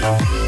Thank